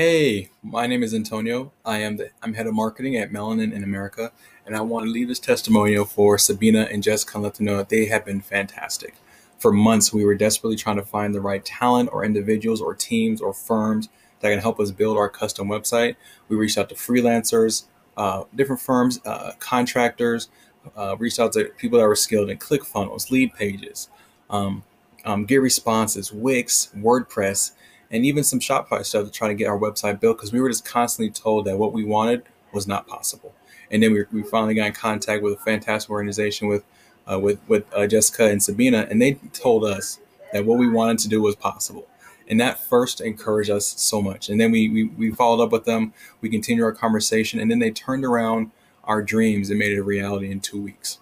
Hey, my name is Antonio. I am the I'm head of marketing at Melanin in America, and I want to leave this testimonial for Sabina and Jessica and let them know that they have been fantastic. For months, we were desperately trying to find the right talent or individuals or teams or firms that can help us build our custom website. We reached out to freelancers, uh, different firms, uh, contractors, uh, reached out to people that were skilled in ClickFunnels, Leadpages, um, um, get responses, Wix, WordPress, and even some Shopify stuff to try to get our website built because we were just constantly told that what we wanted was not possible. And then we, we finally got in contact with a fantastic organization with uh, with with uh, Jessica and Sabina, and they told us that what we wanted to do was possible. And that first encouraged us so much. And then we, we, we followed up with them. We continued our conversation, and then they turned around our dreams and made it a reality in two weeks.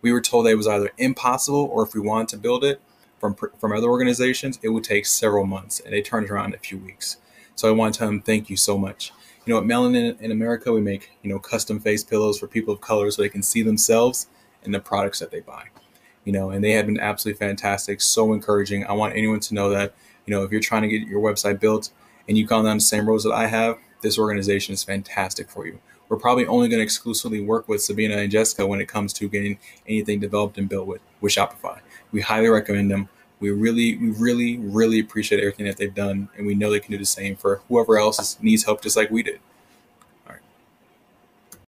We were told that it was either impossible or if we wanted to build it, from from other organizations, it would take several months, and they turned around in a few weeks. So I want to tell them thank you so much. You know, at Melanin in America, we make you know custom face pillows for people of color so they can see themselves in the products that they buy. You know, and they have been absolutely fantastic, so encouraging. I want anyone to know that you know if you're trying to get your website built and you come down the same roads that I have, this organization is fantastic for you. We're probably only going to exclusively work with Sabina and Jessica when it comes to getting anything developed and built with, with Shopify. We highly recommend them. We really, we really, really appreciate everything that they've done, and we know they can do the same for whoever else needs help just like we did.